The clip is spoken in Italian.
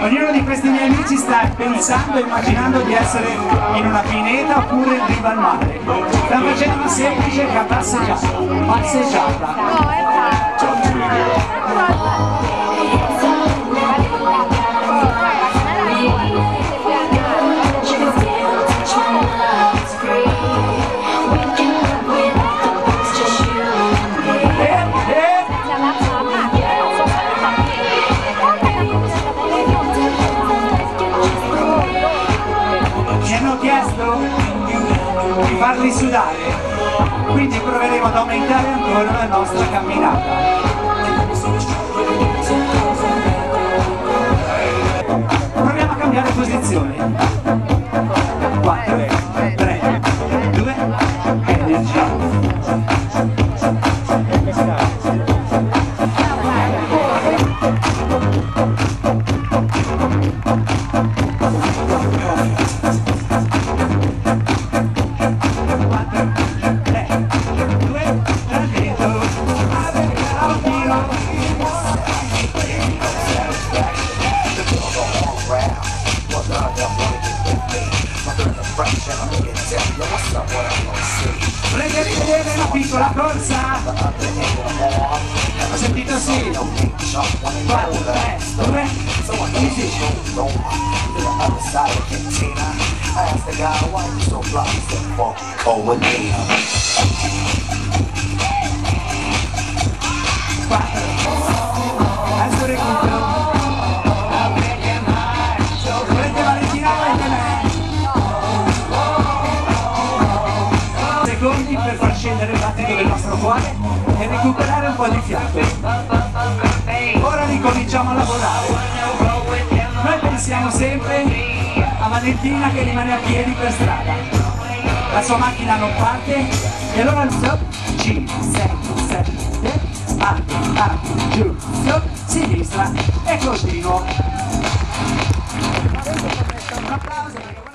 Ognuno di questi miei amici sta pensando e immaginando di essere in una pineta oppure in riva al mare. Stiamo facendo una semplice passeggiata. Passeggiata. Farli sudare, quindi proveremo ad aumentare ancora la nostra camminata. Proviamo a cambiare posizione. 4, 3, 2, energia. Quattro, Volete rivedere una piccola corsa? Ho sentito sì. 4, 3, 2, easy. Oh, Medina. Adesso Secondi per far scendere il battito del nostro cuore e recuperare un po' di fiato. Ora ricominciamo a lavorare. Noi pensiamo sempre a Valentina che rimane a piedi per strada. La sua macchina non parte e allora stop, G, 6, 7, a, a, giù, stop, sinistra e continuo. Un applauso.